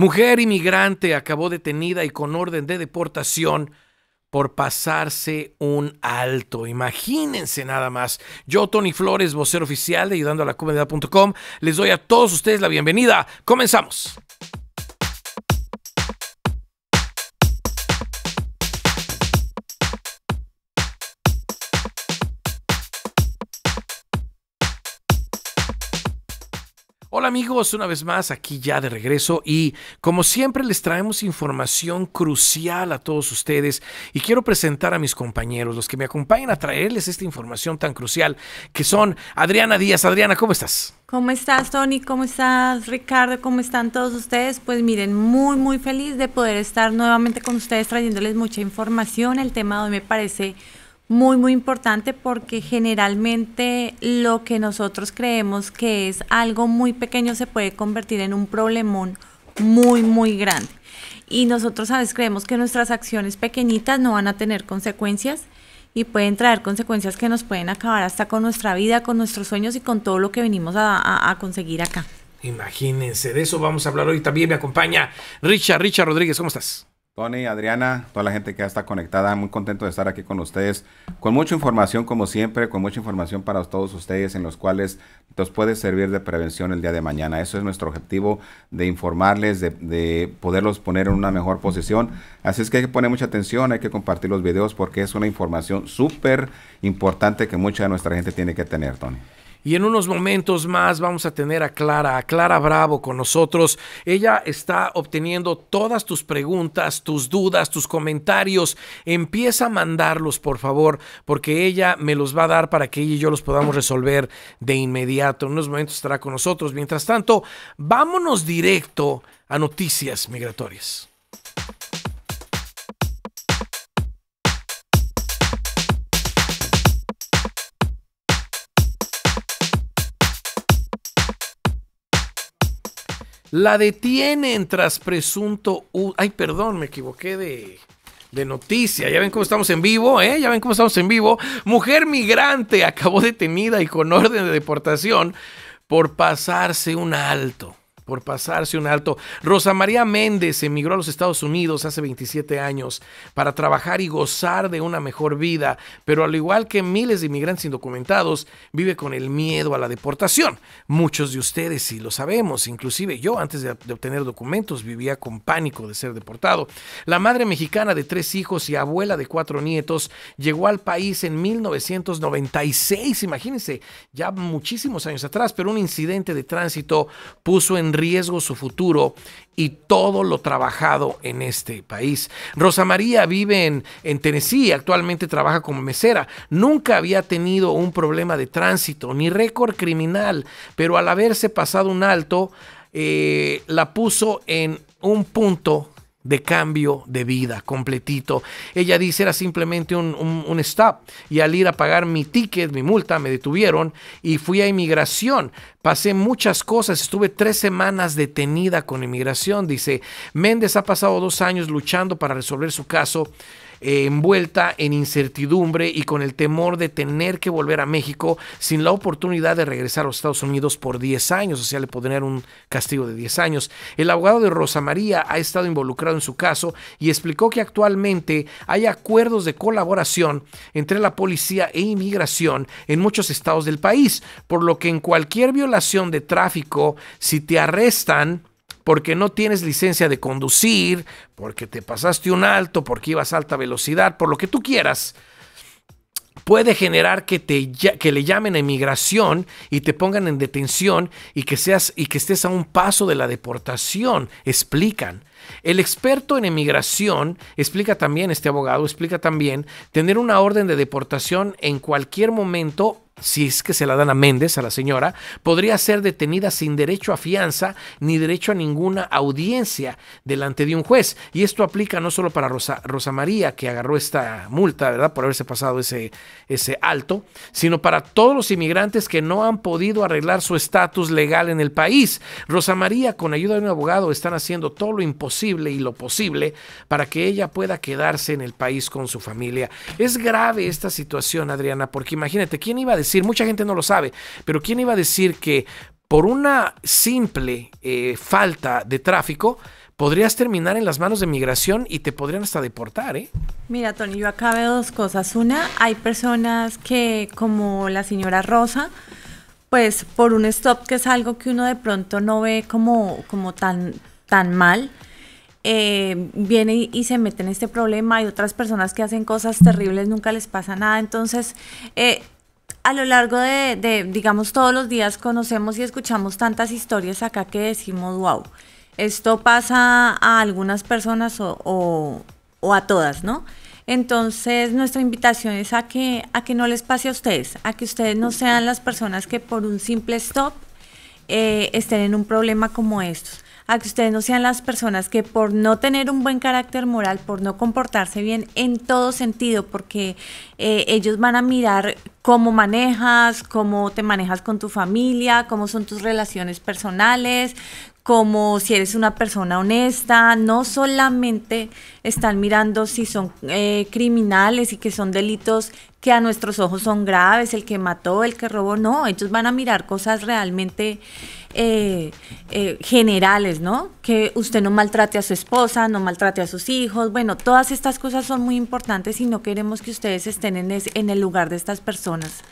Mujer inmigrante acabó detenida y con orden de deportación por pasarse un alto. Imagínense nada más. Yo, Tony Flores, vocero oficial de ayudando a la les doy a todos ustedes la bienvenida. Comenzamos. Hola amigos, una vez más aquí ya de regreso y como siempre les traemos información crucial a todos ustedes y quiero presentar a mis compañeros, los que me acompañan a traerles esta información tan crucial que son Adriana Díaz. Adriana, ¿cómo estás? ¿Cómo estás Tony? ¿Cómo estás Ricardo? ¿Cómo están todos ustedes? Pues miren, muy muy feliz de poder estar nuevamente con ustedes trayéndoles mucha información. El tema de hoy me parece muy, muy importante porque generalmente lo que nosotros creemos que es algo muy pequeño se puede convertir en un problemón muy, muy grande. Y nosotros a veces creemos que nuestras acciones pequeñitas no van a tener consecuencias y pueden traer consecuencias que nos pueden acabar hasta con nuestra vida, con nuestros sueños y con todo lo que venimos a, a conseguir acá. Imagínense, de eso vamos a hablar hoy. También me acompaña Richard, Richard Rodríguez, ¿cómo estás? Tony, Adriana, toda la gente que ya está conectada, muy contento de estar aquí con ustedes, con mucha información como siempre, con mucha información para todos ustedes en los cuales nos puede servir de prevención el día de mañana. Eso es nuestro objetivo, de informarles, de, de poderlos poner en una mejor posición. Así es que hay que poner mucha atención, hay que compartir los videos porque es una información súper importante que mucha de nuestra gente tiene que tener, Tony. Y en unos momentos más vamos a tener a Clara, a Clara Bravo con nosotros. Ella está obteniendo todas tus preguntas, tus dudas, tus comentarios. Empieza a mandarlos, por favor, porque ella me los va a dar para que ella y yo los podamos resolver de inmediato. En unos momentos estará con nosotros. Mientras tanto, vámonos directo a noticias migratorias. La detienen tras presunto... Ay, perdón, me equivoqué de, de noticia. Ya ven cómo estamos en vivo, ¿eh? Ya ven cómo estamos en vivo. Mujer migrante acabó detenida y con orden de deportación por pasarse un alto por pasarse un alto. Rosa María Méndez emigró a los Estados Unidos hace 27 años para trabajar y gozar de una mejor vida, pero al igual que miles de inmigrantes indocumentados, vive con el miedo a la deportación. Muchos de ustedes sí lo sabemos, inclusive yo antes de, de obtener documentos vivía con pánico de ser deportado. La madre mexicana de tres hijos y abuela de cuatro nietos llegó al país en 1996, imagínense, ya muchísimos años atrás, pero un incidente de tránsito puso en riesgo su futuro y todo lo trabajado en este país. Rosa María vive en, en Tennessee, actualmente trabaja como mesera. Nunca había tenido un problema de tránsito ni récord criminal, pero al haberse pasado un alto, eh, la puso en un punto de cambio de vida completito. Ella dice era simplemente un, un, un, stop y al ir a pagar mi ticket, mi multa, me detuvieron y fui a inmigración. Pasé muchas cosas, estuve tres semanas detenida con inmigración. Dice, Méndez ha pasado dos años luchando para resolver su caso eh, envuelta en incertidumbre y con el temor de tener que volver a México sin la oportunidad de regresar a los Estados Unidos por 10 años, o sea, le podrían un castigo de 10 años. El abogado de Rosa María ha estado involucrado en su caso y explicó que actualmente hay acuerdos de colaboración entre la policía e inmigración en muchos estados del país, por lo que en cualquier violación de tráfico, si te arrestan, porque no tienes licencia de conducir, porque te pasaste un alto, porque ibas a alta velocidad, por lo que tú quieras, puede generar que, te, que le llamen a inmigración y te pongan en detención y que, seas, y que estés a un paso de la deportación, explican. El experto en emigración explica también, este abogado explica también, tener una orden de deportación en cualquier momento si es que se la dan a Méndez, a la señora, podría ser detenida sin derecho a fianza ni derecho a ninguna audiencia delante de un juez. Y esto aplica no solo para Rosa, Rosa María, que agarró esta multa, ¿verdad? Por haberse pasado ese, ese alto, sino para todos los inmigrantes que no han podido arreglar su estatus legal en el país. Rosa María, con ayuda de un abogado, están haciendo todo lo imposible y lo posible para que ella pueda quedarse en el país con su familia. Es grave esta situación, Adriana, porque imagínate, ¿quién iba a decir? Mucha gente no lo sabe, pero ¿quién iba a decir que por una simple eh, falta de tráfico podrías terminar en las manos de migración y te podrían hasta deportar, ¿eh? Mira, Tony, yo acá veo dos cosas. Una, hay personas que, como la señora Rosa, pues por un stop, que es algo que uno de pronto no ve como, como tan, tan mal, eh, viene y, se mete en este problema. Hay otras personas que hacen cosas terribles, nunca les pasa nada. Entonces, eh, a lo largo de, digamos, todos los días conocemos y escuchamos tantas historias acá que decimos, wow, esto pasa a algunas personas o, o, a todas, ¿no? Entonces, nuestra invitación es a que, a que no les pase a ustedes, a que ustedes no sean las personas que por un simple stop eh, estén en un problema como estos. A que ustedes no sean las personas que por no tener un buen carácter moral, por no comportarse bien en todo sentido, porque eh, ellos van a mirar cómo manejas, cómo te manejas con tu familia, cómo son tus relaciones personales, como si eres una persona honesta, no solamente están mirando si son eh, criminales y que son delitos que a nuestros ojos son graves, el que mató, el que robó, no, ellos van a mirar cosas realmente eh, eh, generales, ¿no? Que usted no maltrate a su esposa, no maltrate a sus hijos, bueno, todas estas cosas son muy importantes y no queremos que ustedes estén en, en el lugar de estas personas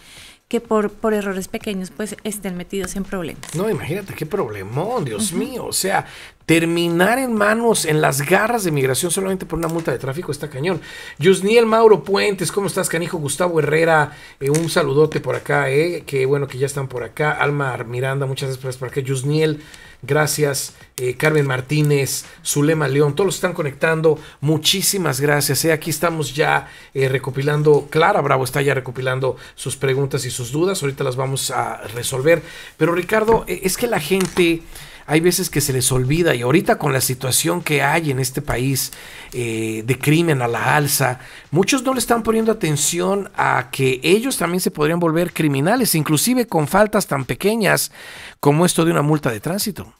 que por, por errores pequeños pues estén metidos en problemas. No, imagínate qué problemón, Dios mío. O sea, terminar en manos, en las garras de migración solamente por una multa de tráfico está cañón. Yusniel Mauro Puentes, ¿cómo estás, canijo? Gustavo Herrera, eh, un saludote por acá, eh, que bueno que ya están por acá. Alma Miranda, muchas gracias por acá. Yusniel, gracias. Eh, Carmen Martínez, Zulema León, todos los están conectando. Muchísimas gracias. Eh. Aquí estamos ya eh, recopilando. Clara Bravo está ya recopilando sus preguntas y sus dudas. Ahorita las vamos a resolver. Pero Ricardo, es que la gente hay veces que se les olvida y ahorita con la situación que hay en este país de crimen a la alza, muchos no le están poniendo atención a que ellos también se podrían volver criminales, inclusive con faltas tan pequeñas como esto de una multa de tránsito.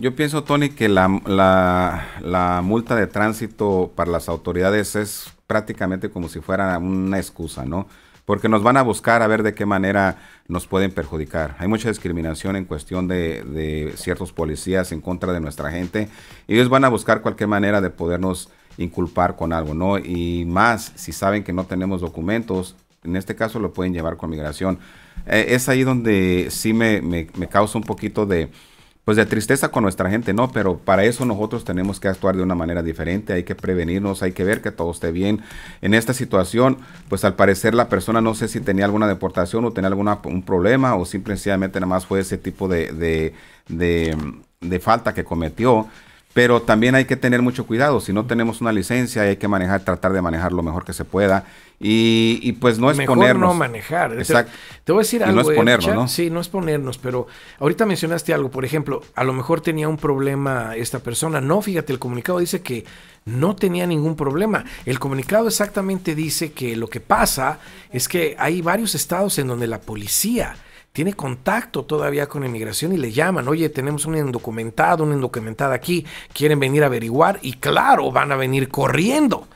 Yo pienso, Tony, que la, multa de tránsito para las autoridades es prácticamente como si fuera una excusa, ¿no? Porque nos van a buscar a ver de qué manera nos pueden perjudicar. Hay mucha discriminación en cuestión de, ciertos policías en contra de nuestra gente. Y ellos van a buscar cualquier manera de podernos inculpar con algo, ¿no? Y más si saben que no tenemos documentos, en este caso lo pueden llevar con migración. Eh, es ahí donde sí me causa un poquito de, pues de tristeza con nuestra gente, no, pero para eso nosotros tenemos que actuar de una manera diferente, hay que prevenirnos, hay que ver que todo esté bien. En esta situación, pues al parecer la persona no sé si tenía alguna deportación o tenía algún un problema o simplemente nada más fue ese tipo de, de, de, de falta que cometió. Pero también hay que tener mucho cuidado. Si no tenemos una licencia, hay que manejar, tratar de manejar lo mejor que se pueda. Y, pues no es Mejor no manejar. Exacto. Te, voy a decir algo. No es ponernos, ¿no? Sí, no es ponernos, pero ahorita mencionaste algo. Por ejemplo, a lo mejor tenía un problema esta persona. No, fíjate, el comunicado dice que no tenía ningún problema. El comunicado exactamente dice que lo que pasa es que hay varios estados en donde la policía tiene contacto todavía con inmigración y le llaman, oye, tenemos un indocumentado, una indocumentada aquí, quieren venir a averiguar y claro, van a venir corriendo.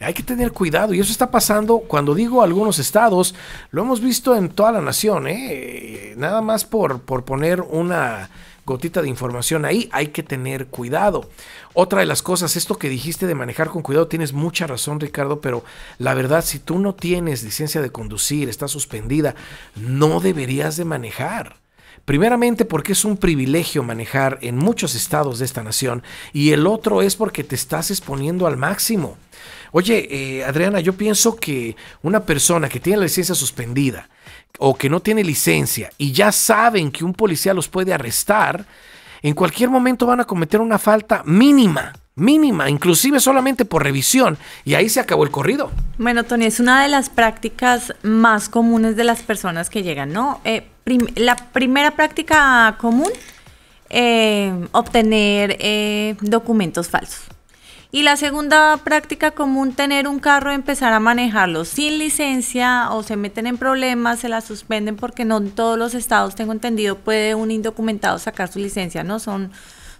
Hay que tener cuidado y eso está pasando cuando digo algunos estados, lo hemos visto en toda la nación, ¿eh? nada más por, por poner una gotita de información ahí, hay que tener cuidado. Otra de las cosas, esto que dijiste de manejar con cuidado, tienes mucha razón Ricardo, pero la verdad, si tú no tienes licencia de conducir, está suspendida, no deberías de manejar. Primeramente porque es un privilegio manejar en muchos estados de esta nación y el otro es porque te estás exponiendo al máximo. Oye, eh, Adriana, yo pienso que una persona que tiene la licencia suspendida, o que no tiene licencia y ya saben que un policía los puede arrestar, en cualquier momento van a cometer una falta mínima, mínima, inclusive solamente por revisión, y ahí se acabó el corrido. Bueno, Tony, es una de las prácticas más comunes de las personas que llegan, ¿no? Eh, la primera práctica común, eh, obtener eh, documentos falsos. Y la segunda práctica común, tener un carro y empezar a manejarlo sin licencia o se meten en problemas, se la suspenden porque no en todos los estados, tengo entendido, puede un indocumentado sacar su licencia, ¿no? Son,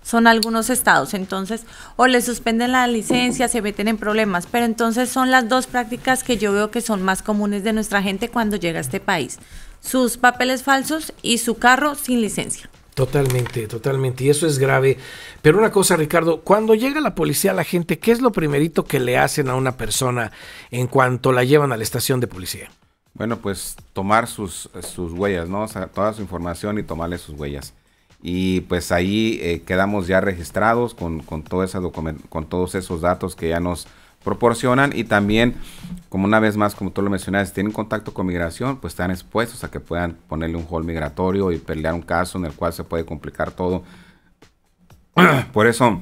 son algunos estados. Entonces, o le suspenden la licencia, se meten en problemas. Pero entonces son las dos prácticas que yo veo que son más comunes de nuestra gente cuando llega a este país. Sus papeles falsos y su carro sin licencia. Totalmente, totalmente. Y eso es grave. Pero una cosa, Ricardo, cuando llega la policía a la gente, ¿qué es lo primerito que le hacen a una persona en cuanto la llevan a la estación de policía? Bueno, pues tomar sus, sus huellas, ¿no? O sea, toda su información y tomarle sus huellas. Y pues ahí eh, quedamos ya registrados con, con, todo esa con todos esos datos que ya nos proporcionan y también, como una vez más, como tú lo mencionaste, si tienen contacto con migración, pues están expuestos a que puedan ponerle un hall migratorio y pelear un caso en el cual se puede complicar todo. Por eso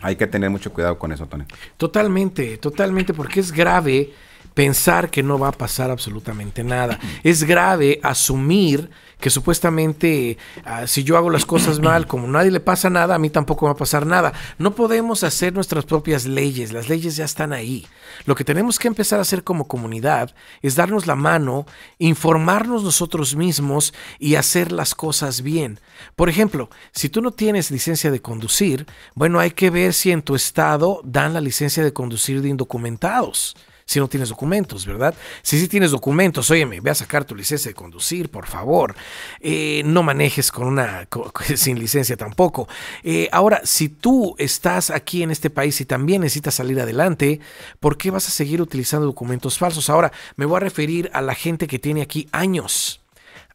hay que tener mucho cuidado con eso, Tony. Totalmente, totalmente, porque es grave pensar que no va a pasar absolutamente nada. Es grave asumir que supuestamente ah, si yo hago las cosas mal, como nadie le pasa nada, a mí tampoco va a pasar nada. No podemos hacer nuestras propias leyes, las leyes ya están ahí. Lo que tenemos que empezar a hacer como comunidad es darnos la mano, informarnos nosotros mismos y hacer las cosas bien. Por ejemplo, si tú no tienes licencia de conducir, bueno, hay que ver si en tu estado dan la licencia de conducir de indocumentados si no tienes documentos, ¿verdad? Si sí tienes documentos, óyeme, ve a sacar tu licencia de conducir, por favor. Eh, no manejes con una sin licencia tampoco. Eh, ahora, si tú estás aquí en este país y también necesitas salir adelante, ¿por qué vas a seguir utilizando documentos falsos? Ahora, me voy a referir a la gente que tiene aquí años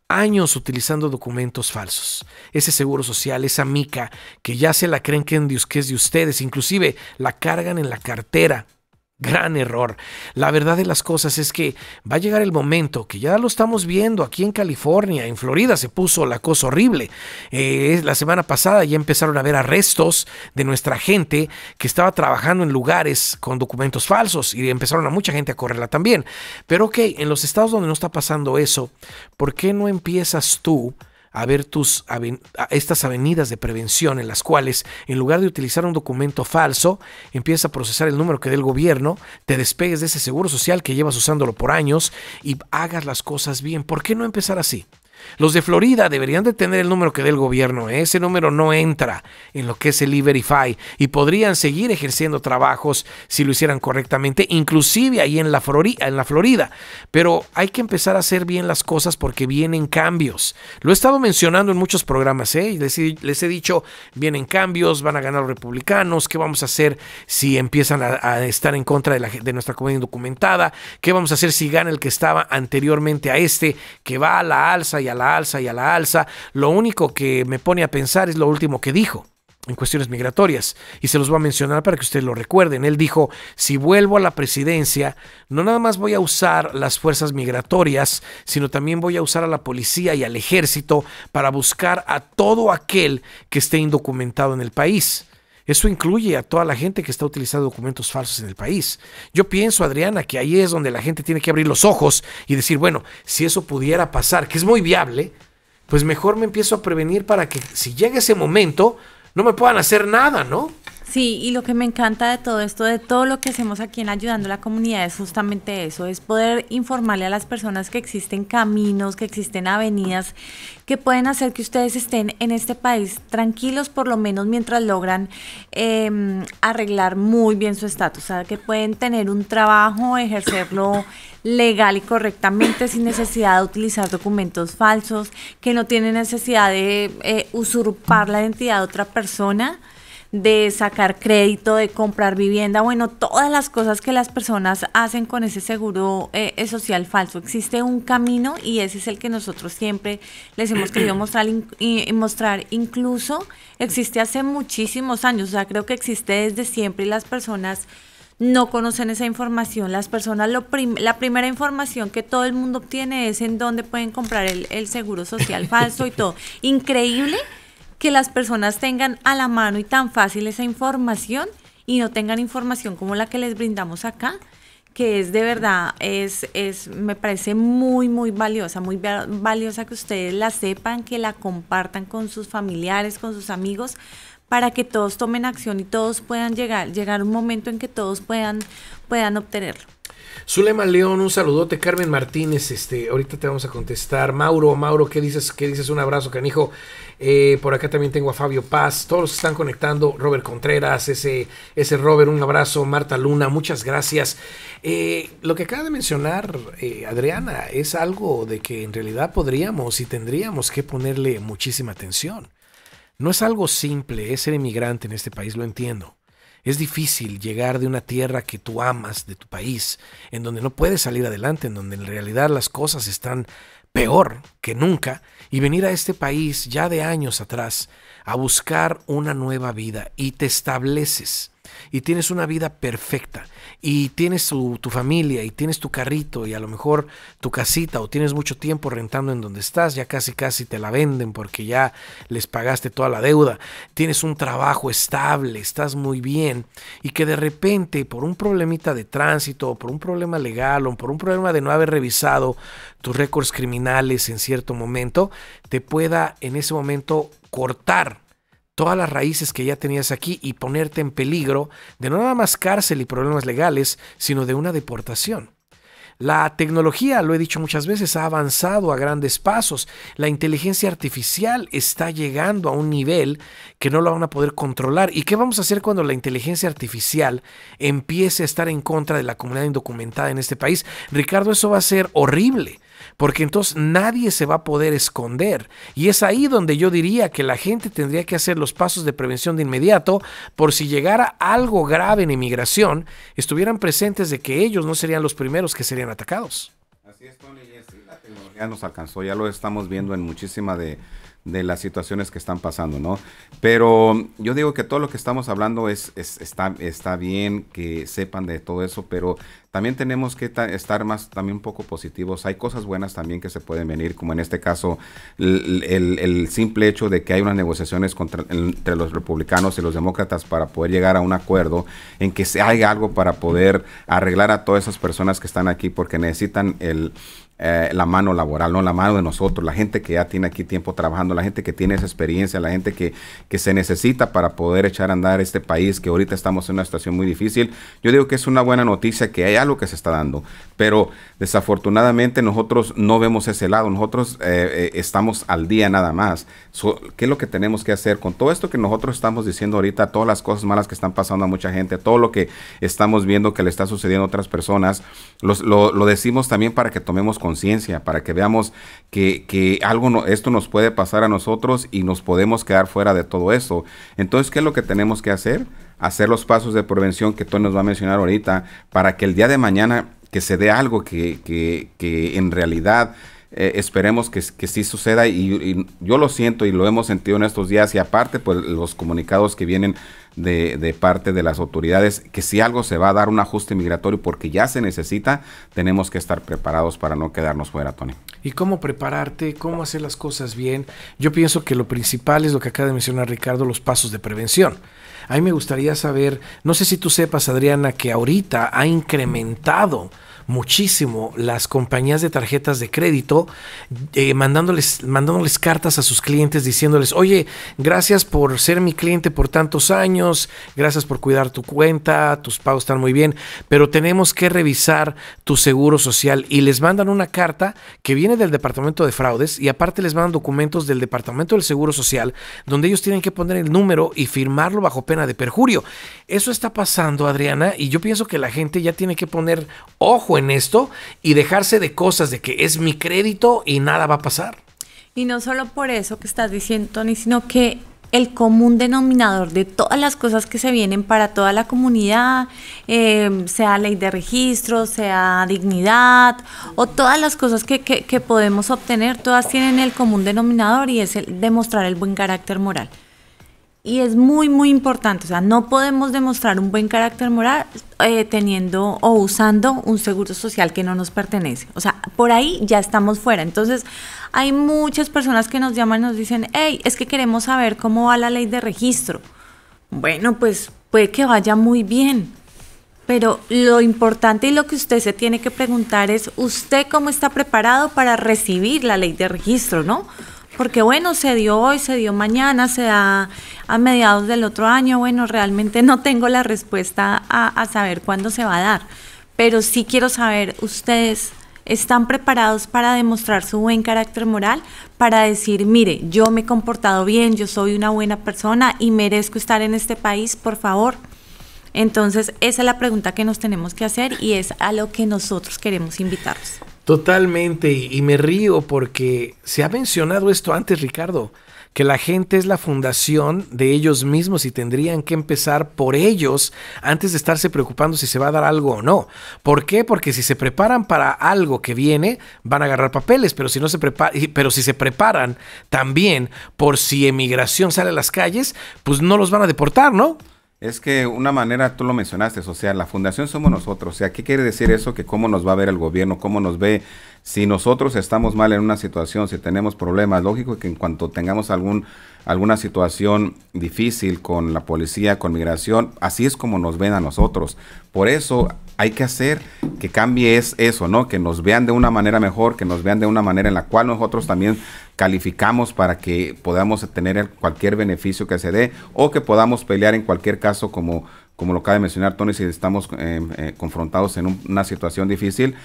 años utilizando documentos falsos. Ese seguro social, esa mica, que ya se la creen que es de ustedes, inclusive la cargan en la cartera Gran error. La verdad de las cosas es que va a llegar el momento que ya lo estamos viendo aquí en California, en Florida se puso la cosa horrible. Eh, la semana pasada ya empezaron a haber arrestos de nuestra gente que estaba trabajando en lugares con documentos falsos y empezaron a mucha gente a correrla también. Pero ok, en los estados donde no está pasando eso, ¿por qué no empiezas tú? A ver tus estas avenidas de prevención en las cuales en lugar de utilizar un documento falso, empiezas a procesar el número que dé el gobierno, te despegues de ese seguro social que llevas usándolo por años y hagas las cosas bien. ¿Por qué no empezar así? Los de Florida deberían de tener el número que dé el gobierno. ¿eh? Ese número no entra en lo que es el E-Verify y podrían seguir ejerciendo trabajos si lo hicieran correctamente, inclusive ahí en la, Florida, en la Florida. Pero hay que empezar a hacer bien las cosas porque vienen cambios. Lo he estado mencionando en muchos programas. ¿eh? Les, he, dicho, vienen cambios, van a ganar los republicanos, qué vamos a hacer si empiezan a, estar en contra de, la, de nuestra comunidad indocumentada, qué vamos a hacer si gana el que estaba anteriormente a este, que va a la alza y a la alza y a la alza. Lo único que me pone a pensar es lo último que dijo en cuestiones migratorias. Y se los voy a mencionar para que ustedes lo recuerden. Él dijo, si vuelvo a la presidencia, no nada más voy a usar las fuerzas migratorias, sino también voy a usar a la policía y al ejército para buscar a todo aquel que esté indocumentado en el país. Eso incluye a toda la gente que está utilizando documentos falsos en el país. Yo pienso, Adriana, que ahí es donde la gente tiene que abrir los ojos y decir, bueno, si eso pudiera pasar, que es muy viable, pues mejor me empiezo a prevenir para que si llega ese momento no me puedan hacer nada, ¿no? Sí, y lo que me encanta de todo esto, de todo lo que hacemos aquí en Ayudando a la Comunidad es justamente eso, es poder informarle a las personas que existen caminos, que existen avenidas, que pueden hacer que ustedes estén en este país tranquilos, por lo menos mientras logran em, arreglar muy bien su estatus, o sea, que pueden tener un trabajo, ejercerlo legal y correctamente sin necesidad de utilizar documentos falsos, que no tienen necesidad de eh, usurpar la identidad de otra persona de sacar crédito, de comprar vivienda, bueno, todas las cosas que las personas hacen con ese seguro eh, social falso. Existe un camino y ese es el que nosotros siempre les hemos querido mostrar, y mostrar. Incluso existe hace muchísimos años, o sea, creo que existe desde siempre y las personas no conocen esa información. Las personas, lo la primera información que todo el mundo obtiene es en dónde pueden comprar el, el seguro social falso y todo. Increíble que las personas tengan a la mano y tan fácil esa información y no tengan información como la que les brindamos acá, que es de verdad, es, es, me parece muy, muy valiosa, muy valiosa que ustedes la sepan, que la compartan con sus familiares, con sus amigos, para que todos tomen acción y todos puedan llegar, llegar un momento en que todos puedan, puedan obtenerlo. Zulema León, un saludote. Carmen Martínez, este, ahorita te vamos a contestar. Mauro, Mauro, ¿qué dices? ¿Qué dices? Un abrazo, canijo. Eh, por acá también tengo a Fabio Paz. Todos están conectando. Robert Contreras, ese, ese Robert, un abrazo. Marta Luna, muchas gracias. Eh, lo que acaba de mencionar eh, Adriana es algo de que en realidad podríamos y tendríamos que ponerle muchísima atención. No es algo simple, ser inmigrante en este país, lo entiendo. Es difícil llegar de una tierra que tú amas, de tu país, en donde no puedes salir adelante, en donde en realidad las cosas están peor que nunca, y venir a este país ya de años atrás a buscar una nueva vida y te estableces y tienes una vida perfecta y tienes tu, familia y tienes tu carrito y a lo mejor tu casita o tienes mucho tiempo rentando en donde estás, ya casi casi te la venden porque ya les pagaste toda la deuda, tienes un trabajo estable, estás muy bien y que de repente por un problemita de tránsito o por un problema legal o por un problema de no haber revisado tus récords criminales en cierto momento, te pueda en ese momento cortar todas las raíces que ya tenías aquí y ponerte en peligro de no nada más cárcel y problemas legales, sino de una deportación. La tecnología, lo he dicho muchas veces, ha avanzado a grandes pasos. La inteligencia artificial está llegando a un nivel que no lo van a poder controlar. ¿Y qué vamos a hacer cuando la inteligencia artificial empiece a estar en contra de la comunidad indocumentada en este país? Ricardo, eso va a ser horrible porque entonces nadie se va a poder esconder. Y es ahí donde yo diría que la gente tendría que hacer los pasos de prevención de inmediato por si llegara algo grave en inmigración, estuvieran presentes de que ellos no serían los primeros que serían atacados. Así es, Tony, la tecnología nos alcanzó, ya lo estamos viendo en muchísima de de las situaciones que están pasando, ¿no? Pero yo digo que todo lo que estamos hablando es, está, está bien que sepan de todo eso, pero también tenemos que estar más también un poco positivos. Hay cosas buenas también que se pueden venir, como en este caso el, simple hecho de que hay unas negociaciones entre los republicanos y los demócratas para poder llegar a un acuerdo en que se haga algo para poder arreglar a todas esas personas que están aquí porque necesitan el eh, la mano laboral, no la mano de nosotros, la gente que ya tiene aquí tiempo trabajando, la gente que tiene esa experiencia, la gente que, que se necesita para poder echar a andar este país, que ahorita estamos en una situación muy difícil. Yo digo que es una buena noticia que hay algo que se está dando, pero desafortunadamente nosotros no vemos ese lado, nosotros eh, eh, estamos al día nada más. ¿Qué es lo que tenemos que hacer con todo esto que nosotros estamos diciendo ahorita, todas las cosas malas que están pasando a mucha gente, todo lo que estamos viendo que le está sucediendo a otras personas, lo, lo decimos también para que tomemos conciencia, para que veamos que, algo esto nos puede pasar a nosotros y nos podemos quedar fuera de todo eso. Entonces, ¿qué es lo que tenemos que hacer? Hacer los pasos de prevención que Tony nos va a mencionar ahorita para que el día de mañana que se dé algo que, que, en realidad eh, esperemos que, que, sí suceda y, y, yo lo siento y lo hemos sentido en estos días y aparte pues los comunicados que vienen de, parte de las autoridades que si algo se va a dar un ajuste migratorio porque ya se necesita, tenemos que estar preparados para no quedarnos fuera, Tony. ¿Y cómo prepararte? ¿Cómo hacer las cosas bien? Yo pienso que lo principal es lo que acaba de mencionar Ricardo, los pasos de prevención. A mí me gustaría saber, no sé si tú sepas, Adriana, que ahorita ha incrementado muchísimo las compañías de tarjetas de crédito, eh, mandándoles, mandándoles cartas a sus clientes diciéndoles, oye, gracias por ser mi cliente por tantos años, gracias por cuidar tu cuenta, tus pagos están muy bien, pero tenemos que revisar tu seguro social y les mandan una carta que viene del Departamento de Fraudes y aparte les mandan documentos del Departamento del Seguro Social donde ellos tienen que poner el número y firmarlo bajo pena de perjurio. Eso está pasando, Adriana, y yo pienso que la gente ya tiene que poner ojo en esto y dejarse de cosas de que es mi crédito y nada va a pasar. Y no solo por eso que estás diciendo, Tony, sino que el común denominador de todas las cosas que se vienen para toda la comunidad, eh, sea ley de registro, sea dignidad, o todas las cosas que, que podemos obtener, todas tienen el común denominador y es el demostrar el buen carácter moral. Y es muy, muy importante. O sea, no podemos demostrar un buen carácter moral eh, teniendo o usando un seguro social que no nos pertenece. O sea, por ahí ya estamos fuera. Entonces, hay muchas personas que nos llaman y nos dicen, hey, es que queremos saber cómo va la ley de registro. Bueno, pues puede que vaya muy bien. Pero lo importante y lo que usted se tiene que preguntar es, ¿usted cómo está preparado para recibir la ley de registro, no? Porque bueno, se dio hoy, se dio mañana, se da a mediados del otro año. Bueno, realmente no tengo la respuesta a, saber cuándo se va a dar. Pero sí quiero saber, ustedes están preparados para demostrar su buen carácter moral, para decir, mire, yo me he comportado bien, yo soy una buena persona y merezco estar en este país, por favor. Entonces, esa es la pregunta que nos tenemos que hacer y es a lo que nosotros queremos invitarlos. Totalmente, y, me río porque se ha mencionado esto antes, Ricardo, que la gente es la fundación de ellos mismos y tendrían que empezar por ellos antes de estarse preocupando si se va a dar algo o no. ¿Por qué? Porque si se preparan para algo que viene, van a agarrar papeles, pero si no se pero si se preparan también por si emigración sale a las calles, pues no los van a deportar, ¿no? Es que una manera, tú lo mencionaste, o sea, la fundación somos nosotros. O sea, ¿qué quiere decir eso? Que cómo nos va a ver el gobierno, cómo nos ve si nosotros estamos mal en una situación, si tenemos problemas. Lógico que en cuanto tengamos algún alguna situación difícil con la policía, con migración, así es como nos ven a nosotros. Por eso hay que hacer que cambie es eso, ¿no? Que nos vean de una manera mejor, que nos vean de una manera en la cual nosotros también calificamos para que podamos tener cualquier beneficio que se dé o que podamos pelear en cualquier caso como, como lo acaba de mencionar Tony, si estamos eh, eh, confrontados en una situación difícil,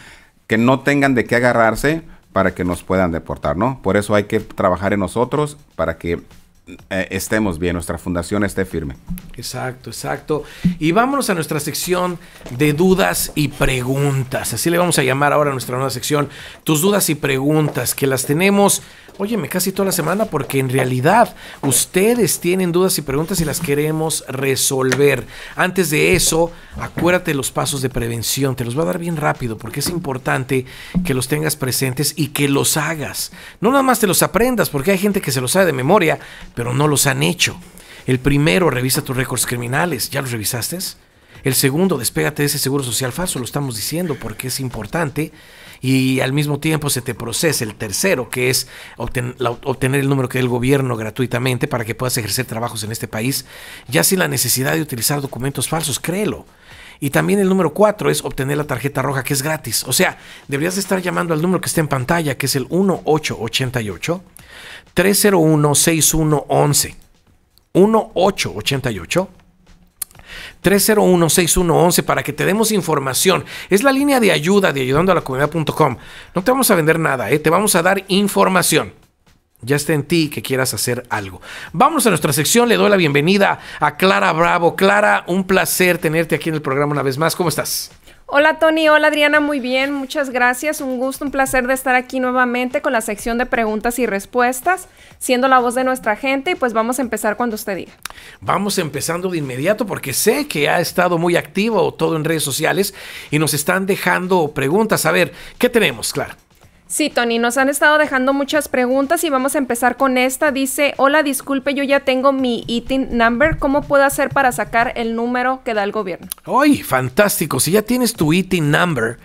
que no tengan de qué agarrarse para que nos puedan deportar, ¿no? Por eso hay que trabajar en nosotros para que eh, estemos bien, nuestra fundación esté firme. Exacto, exacto. Y vámonos a nuestra sección de dudas y preguntas. Así le vamos a llamar ahora a nuestra nueva sección, tus dudas y preguntas, que las tenemos Óyeme, casi toda la semana porque en realidad ustedes tienen dudas y preguntas y las queremos resolver. Antes de eso, acuérdate los pasos de prevención. Te los voy a dar bien rápido porque es importante que los tengas presentes y que los hagas. No nada más te los aprendas porque hay gente que se los sabe de memoria, pero no los han hecho. El primero, revisa tus récords criminales. ¿Ya los revisaste? El segundo, despégate de ese seguro social falso, lo estamos diciendo porque es importante y al mismo tiempo se te procesa el tercero, que es obtener el número que dé el gobierno gratuitamente para que puedas ejercer trabajos en este país, ya sin la necesidad de utilizar documentos falsos, créelo. Y también el número cuatro es obtener la tarjeta roja que es gratis. O sea, deberías de estar llamando al número que está en pantalla, que es el 1888 301 6111. 1888 301-6111 para que te demos información. Es la línea de ayuda de ayudando. No te vamos a vender nada, ¿eh? te vamos a dar información. Ya está en ti que quieras hacer algo. Vamos a nuestra sección. Le doy la bienvenida a Clara Bravo. Clara, un placer tenerte aquí en el programa una vez más. ¿Cómo estás? Hola Tony, hola Adriana, muy bien, muchas gracias. Un gusto, un placer de estar aquí nuevamente con la sección de preguntas y respuestas, siendo la voz de nuestra gente y pues vamos a empezar cuando usted diga. Vamos empezando de inmediato porque sé que ha estado muy activo todo en redes sociales y nos están dejando preguntas. A ver, ¿qué tenemos, Clara? Sí, Tony, nos han estado dejando muchas preguntas y vamos a empezar con esta. Dice, hola, disculpe, yo ya tengo mi ITIN number. ¿Cómo puedo hacer para sacar el número que da el gobierno? ¡Ay, fantástico! Si ya tienes tu ITIN number,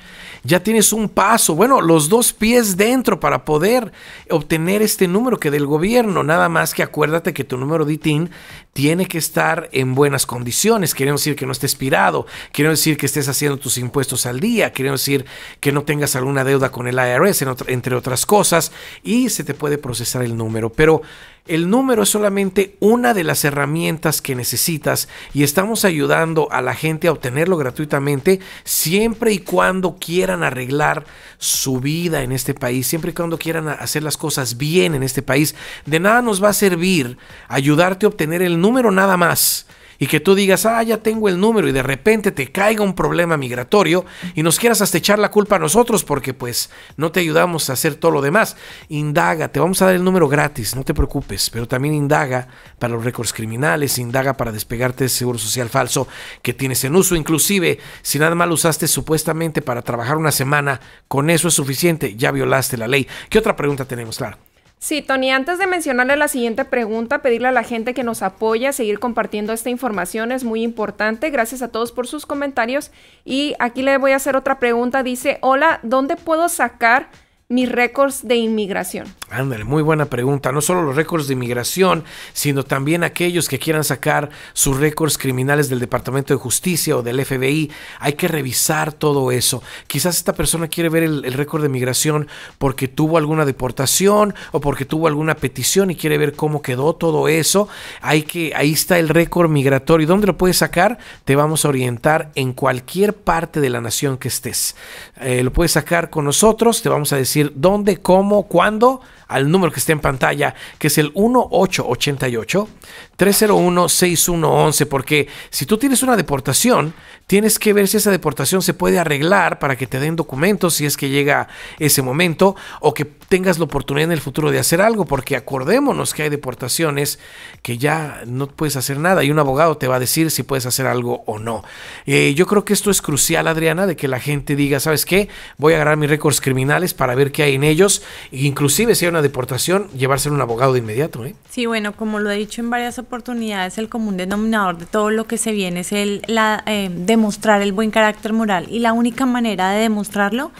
ya tienes un paso, bueno, los dos pies dentro para poder obtener este número que del gobierno. Nada más que acuérdate que tu número de ITIN tiene que estar en buenas condiciones. Queremos decir que no esté expirado, queremos decir que estés haciendo tus impuestos al día, queremos decir que no tengas alguna deuda con el IRS, entre otras cosas, y se te puede procesar el número. Pero el número es solamente una de las herramientas que necesitas y estamos ayudando a la gente a obtenerlo gratuitamente siempre y cuando quieran arreglar su vida en este país, siempre y cuando quieran hacer las cosas bien en este país. De nada nos va a servir ayudarte a obtener el nada más y que tú digas, ah, ya tengo el número y de repente te caiga un problema migratorio y nos quieras hasta echar la culpa a nosotros porque pues no te ayudamos a hacer todo lo demás. Indaga, te vamos a dar el número gratis, no te preocupes, pero también indaga para los récords criminales, indaga para despegarte de seguro social falso que tienes en uso, inclusive si nada más lo usaste supuestamente para trabajar una semana, con eso es suficiente, ya violaste la ley. ¿Qué otra pregunta tenemos, claro? Sí, Tony, antes de mencionarle la siguiente pregunta, pedirle a la gente que nos apoya seguir compartiendo esta información es muy importante. Gracias a todos por sus comentarios. Y aquí le voy a hacer otra pregunta. Dice, hola, ¿dónde puedo sacar mis récords de inmigración? Ándale, muy buena pregunta. No solo los récords de inmigración, sino también aquellos que quieran sacar sus récords criminales del Departamento de Justicia o del FBI. Hay que revisar todo eso. Quizás esta persona quiere ver el, récord de inmigración porque tuvo alguna deportación o porque tuvo alguna petición y quiere ver cómo quedó todo eso. Hay que, ahí está el récord migratorio. ¿Dónde lo puedes sacar? Te vamos a orientar en cualquier parte de la nación que estés. Eh, lo puedes sacar con nosotros. Te vamos a decir dónde, cómo, cuándo al número que está en pantalla, que es el 1888 301 6111, porque si tú tienes una deportación, tienes que ver si esa deportación se puede arreglar para que te den documentos si es que llega ese momento o que tengas la oportunidad en el futuro de hacer algo, porque acordémonos que hay deportaciones que ya no puedes hacer nada y un abogado te va a decir si puedes hacer algo o no. Eh, yo creo que esto es crucial, Adriana, de que la gente diga, ¿sabes qué? Voy a agarrar mis récords criminales para ver qué hay en ellos, inclusive si hay una deportación, llevárselo a un abogado de inmediato. ¿eh? Sí, bueno, como lo he dicho en varias oportunidades, el común denominador de todo lo que se viene es el la, eh, demostrar el buen carácter moral y la única manera de demostrarlo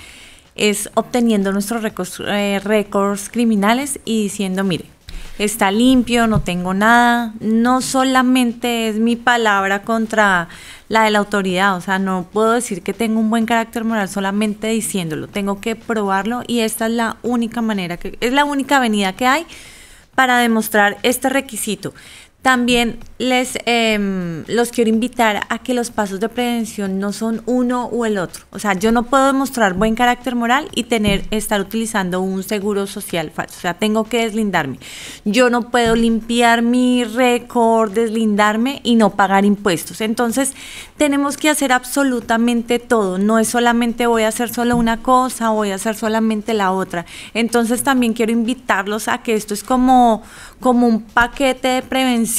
es obteniendo nuestros récords, eh, récords criminales y diciendo, mire, está limpio, no tengo nada, no solamente es mi palabra contra la de la autoridad, o sea, no puedo decir que tengo un buen carácter moral solamente diciéndolo, tengo que probarlo y esta es la única manera, que es la única avenida que hay para demostrar este requisito. También les em, los quiero invitar a que los pasos de prevención no son uno o el otro. O sea, yo no puedo demostrar buen carácter moral y tener estar utilizando un seguro social falso. O sea, tengo que deslindarme. Yo no puedo limpiar mi récord, deslindarme y no pagar impuestos. Entonces, tenemos que hacer absolutamente todo. No es solamente voy a hacer solo una cosa, voy a hacer solamente la otra. Entonces, también quiero invitarlos a que esto es como como un paquete de prevención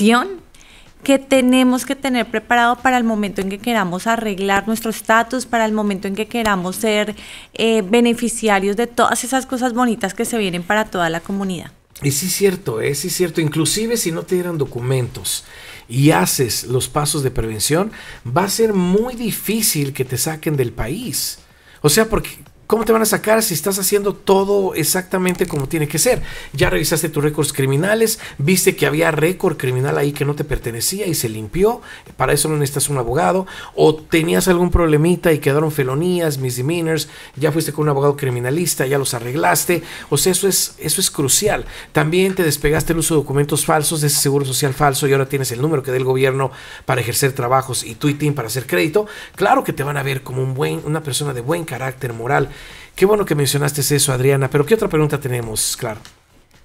que tenemos que tener preparado para el momento en que queramos arreglar nuestro estatus, para el momento en que queramos ser eh, beneficiarios de todas esas cosas bonitas que se vienen para toda la comunidad. Y sí es cierto, ¿eh? sí es cierto, inclusive si no te dieran documentos y haces los pasos de prevención, va a ser muy difícil que te saquen del país. O sea, porque ¿Cómo te van a sacar si estás haciendo todo exactamente como tiene que ser? Ya revisaste tus récords criminales, viste que había récord criminal ahí que no te pertenecía y se limpió, para eso no necesitas un abogado, o tenías algún problemita y quedaron felonías, misdemeanors, ya fuiste con un abogado criminalista, ya los arreglaste, o sea, eso es, eso es crucial. También te despegaste el uso de documentos falsos de ese seguro social falso y ahora tienes el número que da el gobierno para ejercer trabajos y tu para hacer crédito. Claro que te van a ver como un buen, una persona de buen carácter moral Qué bueno que mencionaste eso, Adriana, pero ¿qué otra pregunta tenemos? Claro.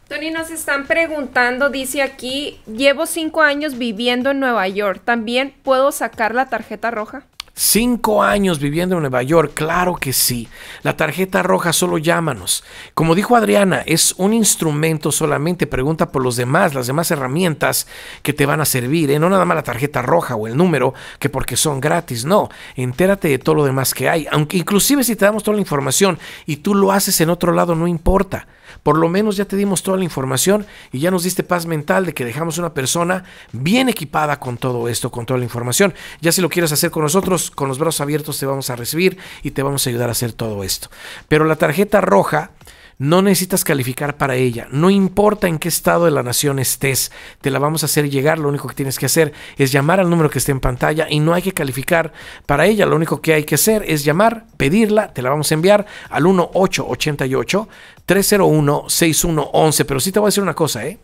Tony, nos están preguntando, dice aquí, llevo cinco años viviendo en Nueva York, ¿también puedo sacar la tarjeta roja? Cinco años viviendo en Nueva York, claro que sí. La tarjeta roja solo llámanos. Como dijo Adriana, es un instrumento solamente. Pregunta por los demás, las demás herramientas que te van a servir. ¿eh? No nada más la tarjeta roja o el número, que porque son gratis. No, entérate de todo lo demás que hay. Aunque inclusive si te damos toda la información y tú lo haces en otro lado, no importa. Por lo menos ya te dimos toda la información y ya nos diste paz mental de que dejamos una persona bien equipada con todo esto, con toda la información. Ya si lo quieres hacer con nosotros, con los brazos abiertos te vamos a recibir y te vamos a ayudar a hacer todo esto. Pero la tarjeta roja no necesitas calificar para ella. No importa en qué estado de la nación estés, te la vamos a hacer llegar. Lo único que tienes que hacer es llamar al número que esté en pantalla y no hay que calificar para ella. Lo único que hay que hacer es llamar, pedirla, te la vamos a enviar al 1888 301 6111. Pero sí te voy a decir una cosa, ¿eh?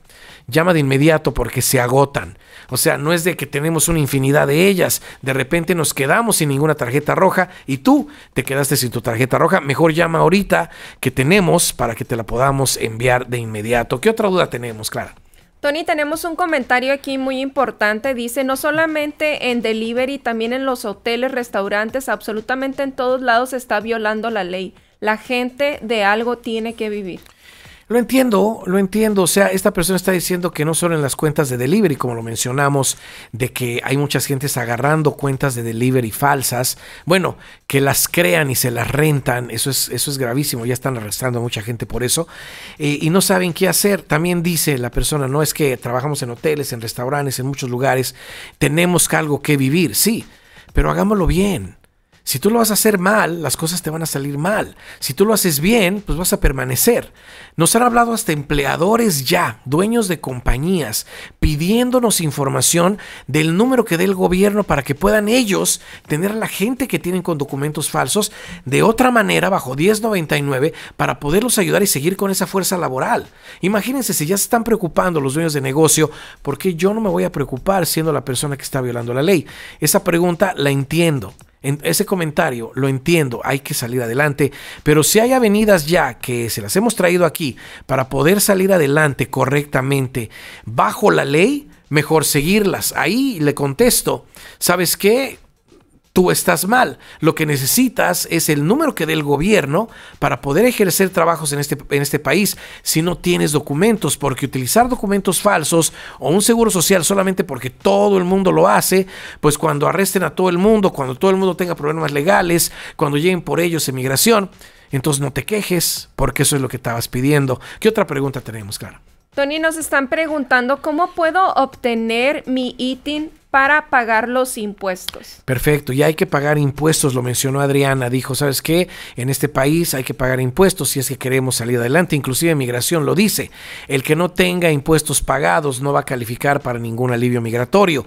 Llama de inmediato porque se agotan. O sea, no es de que tenemos una infinidad de ellas. De repente nos quedamos sin ninguna tarjeta roja y tú te quedaste sin tu tarjeta roja. Mejor llama ahorita que tenemos para que te la podamos enviar de inmediato. ¿Qué otra duda tenemos, Clara? Tony, tenemos un comentario aquí muy importante. Dice, no solamente en delivery, también en los hoteles, restaurantes, absolutamente en todos lados se está violando la ley. La gente de algo tiene que vivir. Lo entiendo, lo entiendo. O sea, esta persona está diciendo que no solo en las cuentas de delivery, como lo mencionamos, de que hay muchas gentes agarrando cuentas de delivery falsas. Bueno, que las crean y se las rentan, eso es, eso es gravísimo. Ya están arrestando a mucha gente por eso. Eh, y no saben qué hacer. También dice la persona, no es que trabajamos en hoteles, en restaurantes, en muchos lugares. Tenemos algo que vivir, sí, pero hagámoslo bien. Si tú lo vas a hacer mal, las cosas te van a salir mal. Si tú lo haces bien, pues vas a permanecer. Nos han hablado hasta empleadores ya, dueños de compañías, pidiéndonos información del número que dé el gobierno para que puedan ellos tener a la gente que tienen con documentos falsos de otra manera, bajo 1099, para poderlos ayudar y seguir con esa fuerza laboral. Imagínense si ya se están preocupando los dueños de negocio, ¿por qué yo no me voy a preocupar siendo la persona que está violando la ley? Esa pregunta la entiendo. En ese comentario lo entiendo, hay que salir adelante, pero si hay avenidas ya que se las hemos traído aquí para poder salir adelante correctamente bajo la ley, mejor seguirlas. Ahí le contesto, ¿sabes qué? Tú estás mal. Lo que necesitas es el número que dé el gobierno para poder ejercer trabajos en este, en este país si no tienes documentos, porque utilizar documentos falsos o un seguro social solamente porque todo el mundo lo hace, pues cuando arresten a todo el mundo, cuando todo el mundo tenga problemas legales, cuando lleguen por ellos emigración, entonces no te quejes, porque eso es lo que estabas pidiendo. ¿Qué otra pregunta tenemos, Clara? Tony, nos están preguntando cómo puedo obtener mi ITIN para pagar los impuestos. Perfecto, y hay que pagar impuestos, lo mencionó Adriana, dijo, ¿sabes qué? En este país hay que pagar impuestos si es que queremos salir adelante, inclusive migración lo dice, el que no tenga impuestos pagados no va a calificar para ningún alivio migratorio.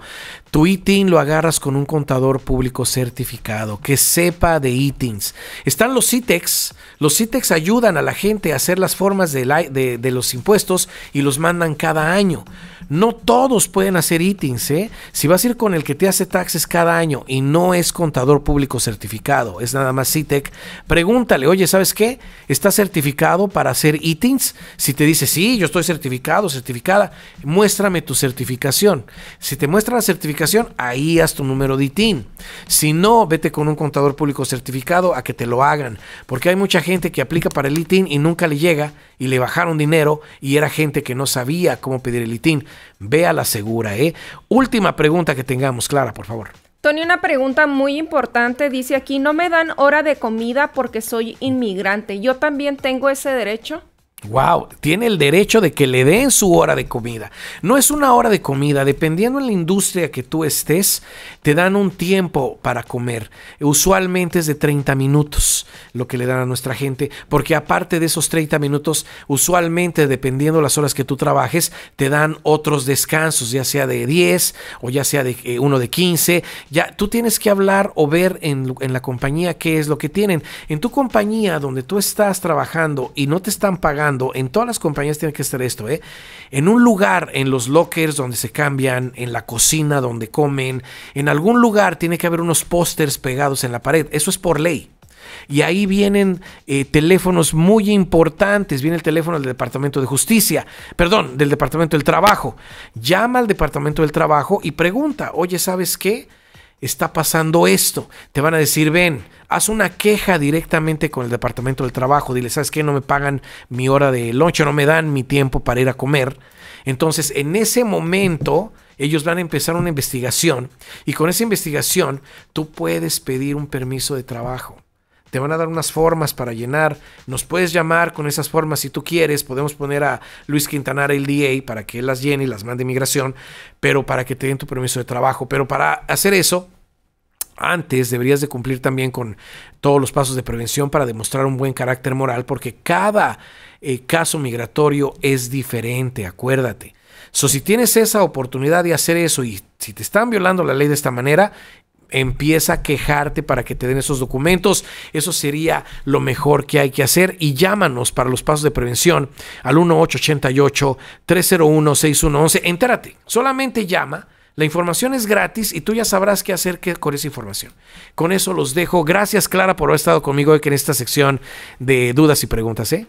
Tu ITIN lo agarras con un contador público certificado que sepa de ITINs. Están los CITEX, los CITEX ayudan a la gente a hacer las formas de, de, de los impuestos y los mandan cada año. No todos pueden hacer ITINs, ¿eh? Si vas a ir con el que te hace taxes cada año y no es contador público certificado, es nada más CITEC, pregúntale, oye, ¿sabes qué? ¿Estás certificado para hacer ITINs? Si te dice, sí, yo estoy certificado, certificada, muéstrame tu certificación. Si te muestra la certificación, ahí haz tu número de ITIN. Si no, vete con un contador público certificado a que te lo hagan, porque hay mucha gente que aplica para el ITIN y nunca le llega y le bajaron dinero y era gente que no sabía cómo pedir el ITIN. Vea la segura, ¿eh? Última pregunta que tengamos, Clara, por favor. Tony, una pregunta muy importante. Dice aquí, no me dan hora de comida porque soy inmigrante. ¿Yo también tengo ese derecho? Wow, tiene el derecho de que le den su hora de comida. No es una hora de comida, dependiendo en la industria que tú estés, te dan un tiempo para comer. Usualmente es de 30 minutos lo que le dan a nuestra gente, porque aparte de esos 30 minutos, usualmente dependiendo las horas que tú trabajes, te dan otros descansos, ya sea de 10 o ya sea de eh, uno de 15. Ya tú tienes que hablar o ver en, en la compañía qué es lo que tienen. En tu compañía donde tú estás trabajando y no te están pagando, en todas las compañías tiene que estar esto, ¿eh? En un lugar, en los lockers donde se cambian, en la cocina donde comen, en algún lugar tiene que haber unos pósters pegados en la pared. Eso es por ley. Y ahí vienen eh, teléfonos muy importantes. Viene el teléfono del Departamento de Justicia, perdón, del Departamento del Trabajo. Llama al Departamento del Trabajo y pregunta, oye, ¿sabes qué? Está pasando esto. Te van a decir, ven, haz una queja directamente con el Departamento del Trabajo. Dile, ¿sabes qué? No me pagan mi hora de lunch, no me dan mi tiempo para ir a comer. Entonces, en ese momento, ellos van a empezar una investigación y con esa investigación tú puedes pedir un permiso de trabajo. Te van a dar unas formas para llenar. Nos puedes llamar con esas formas si tú quieres. Podemos poner a Luis Quintanar el DA para que él las llene y las mande a migración, pero para que te den tu permiso de trabajo. Pero para hacer eso, antes deberías de cumplir también con todos los pasos de prevención para demostrar un buen carácter moral, porque cada eh, caso migratorio es diferente, acuérdate. So, si tienes esa oportunidad de hacer eso y si te están violando la ley de esta manera, empieza a quejarte para que te den esos documentos. Eso sería lo mejor que hay que hacer. Y llámanos para los pasos de prevención al 1888-301-6111. Entérate, solamente llama la información es gratis y tú ya sabrás qué hacer con esa información. Con eso los dejo. Gracias Clara por haber estado conmigo hoy en esta sección de dudas y preguntas. ¿eh?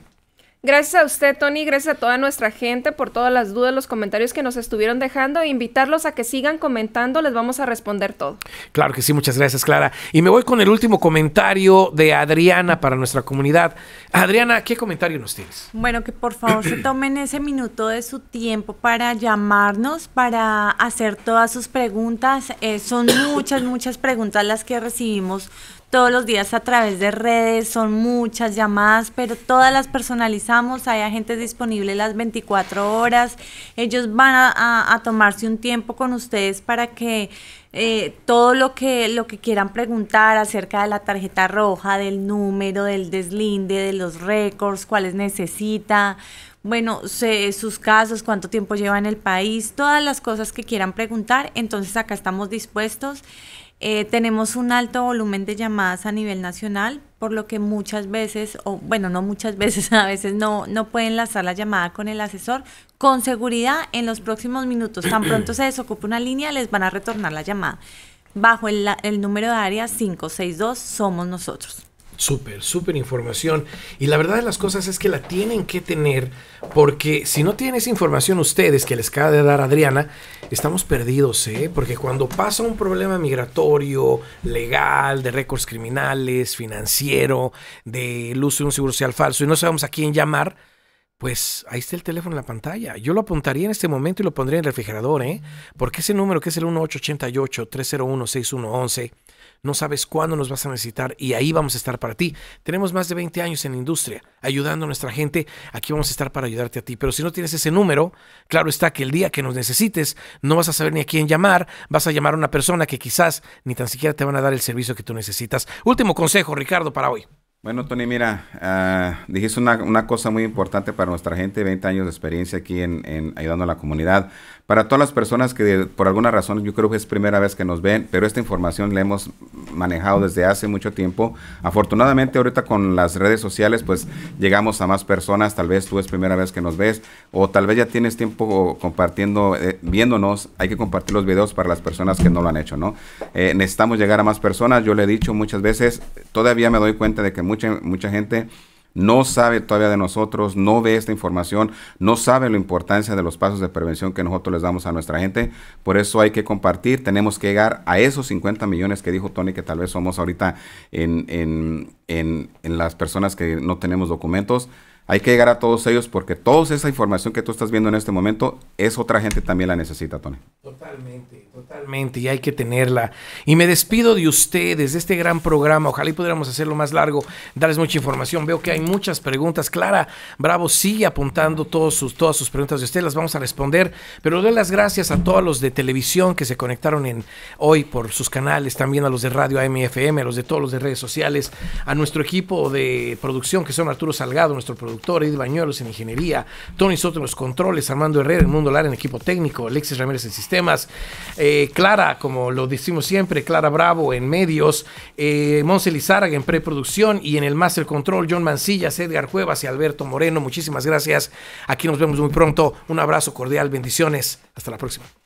Gracias a usted, Tony, gracias a toda nuestra gente por todas las dudas, los comentarios que nos estuvieron dejando. E invitarlos a que sigan comentando, les vamos a responder todo. Claro que sí, muchas gracias, Clara. Y me voy con el último comentario de Adriana para nuestra comunidad. Adriana, ¿qué comentario nos tienes? Bueno, que por favor se tomen ese minuto de su tiempo para llamarnos, para hacer todas sus preguntas. Eh, son muchas, muchas preguntas las que recibimos todos los días a través de redes, son muchas llamadas, pero todas las personalizamos, hay agentes disponibles las 24 horas, ellos van a, tomarse un tiempo con ustedes para que eh, todo lo que, lo que quieran preguntar acerca de la tarjeta roja, del número, del deslinde, de los récords, cuáles necesita, bueno, sus casos, cuánto tiempo lleva en el país, todas las cosas que quieran preguntar, entonces acá estamos dispuestos. Eh, tenemos un alto volumen de llamadas a nivel nacional, por lo que muchas veces, o bueno, no muchas veces, a veces no, no pueden enlazar la llamada con el asesor. Con seguridad, en los próximos minutos, tan pronto se desocupe una línea, les van a retornar la llamada. bajo el, el número de área 562 somos nosotros. Súper, súper información. Y la verdad de las cosas es que la tienen que tener porque si no tienen esa información ustedes que les acaba de dar Adriana, estamos perdidos, ¿eh? Porque cuando pasa un problema migratorio, legal, de récords criminales, financiero, de uso de un seguro social falso y no sabemos a quién llamar, pues ahí está el teléfono en la pantalla. Yo lo apuntaría en este momento y lo pondría en el refrigerador, ¿eh? Porque ese número que es el 1888-301-6111, no sabes cuándo nos vas a necesitar y ahí vamos a estar para ti. Tenemos más de 20 años en la industria ayudando a nuestra gente. Aquí vamos a estar para ayudarte a ti. Pero si no tienes ese número, claro está que el día que nos necesites, no vas a saber ni a quién llamar. Vas a llamar a una persona que quizás ni tan siquiera te van a dar el servicio que tú necesitas. Último consejo, Ricardo, para hoy. Bueno, Tony, mira, uh, dijiste una, cosa muy importante para nuestra gente, 20 años de experiencia aquí en, en, ayudando a la comunidad. Para todas las personas que por alguna razón yo creo que es primera vez que nos ven, pero esta información la hemos manejado desde hace mucho tiempo. Afortunadamente ahorita con las redes sociales pues llegamos a más personas, tal vez tú es primera vez que nos ves o tal vez ya tienes tiempo compartiendo, eh, viéndonos, hay que compartir los videos para las personas que no lo han hecho, ¿no? Eh, necesitamos llegar a más personas, yo le he dicho muchas veces, todavía me doy cuenta de que mucha, mucha gente no sabe todavía de nosotros, no ve esta información, no sabe la importancia de los pasos de prevención que nosotros les damos a nuestra gente. Por eso hay que compartir, tenemos que llegar a esos 50 millones que dijo Tony, que tal vez somos ahorita en, en, en, en las personas que no tenemos documentos. Hay que llegar a todos ellos porque toda esa información que tú estás viendo en este momento es otra gente también la necesita, Tony. Totalmente, totalmente, y hay que tenerla. Y me despido de ustedes, de este gran programa. Ojalá y pudiéramos hacerlo más largo, darles mucha información. Veo que hay muchas preguntas. Clara Bravo sigue apuntando todos sus, todas sus preguntas de ustedes, las vamos a responder. Pero doy las gracias a todos los de televisión que se conectaron hoy por sus canales, también a los de radio AMFM, a los de todos los de redes sociales, a nuestro equipo de producción que son Arturo Salgado, nuestro productor productor, Bañuelos en ingeniería, Tony Soto en los controles, Armando Herrera en Mundo Lar en equipo técnico, Alexis Ramírez en sistemas, eh, Clara, como lo decimos siempre, Clara Bravo en medios, eh, Monse Lizárraga en preproducción y en el Master Control, John Mancillas, Edgar Cuevas y Alberto Moreno. Muchísimas gracias. Aquí nos vemos muy pronto. Un abrazo cordial, bendiciones. Hasta la próxima.